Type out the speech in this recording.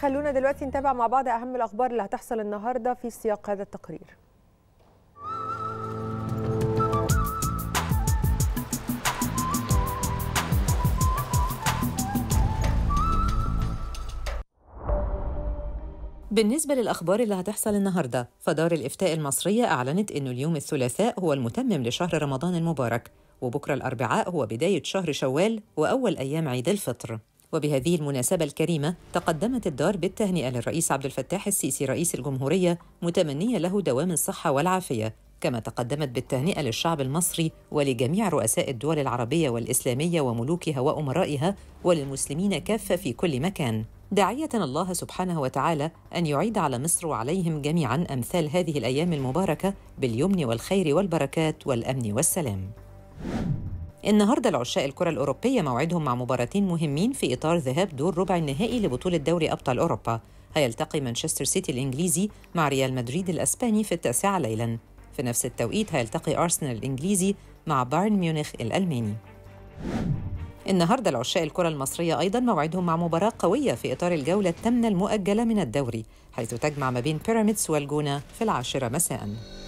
خلونا دلوقتي نتابع مع بعض أهم الأخبار اللي هتحصل النهارده في سياق هذا التقرير. بالنسبة للأخبار اللي هتحصل النهاردة فدار الإفتاء المصرية أعلنت أنه اليوم الثلاثاء هو المتمم لشهر رمضان المبارك وبكرة الأربعاء هو بداية شهر شوال وأول أيام عيد الفطر. وبهذه المناسبة الكريمة تقدمت الدار بالتهنئة للرئيس عبد الفتاح السيسي رئيس الجمهورية متمنية له دوام الصحة والعافية كما تقدمت بالتهنئة للشعب المصري ولجميع رؤساء الدول العربية والإسلامية وملوكها وأمرائها وللمسلمين كافة في كل مكان. داعية الله سبحانه وتعالى أن يعيد على مصر وعليهم جميعا أمثال هذه الأيام المباركة باليمن والخير والبركات والأمن والسلام. النهارده العشاء الكرة الأوروبية موعدهم مع مباراتين مهمين في إطار ذهاب دور ربع النهائي لبطولة دوري أبطال أوروبا. هيلتقي مانشستر سيتي الإنجليزي مع ريال مدريد الأسباني في التاسعة ليلاً. في نفس التوقيت هيلتقي أرسنال الإنجليزي مع بايرن ميونخ الألماني. النهارده العشاء الكرة المصرية أيضا موعدهم مع مباراة قوية في إطار الجولة الثامنة المؤجلة من الدوري حيث تجمع ما بين بيراميدز والجونة في العاشرة مساءً.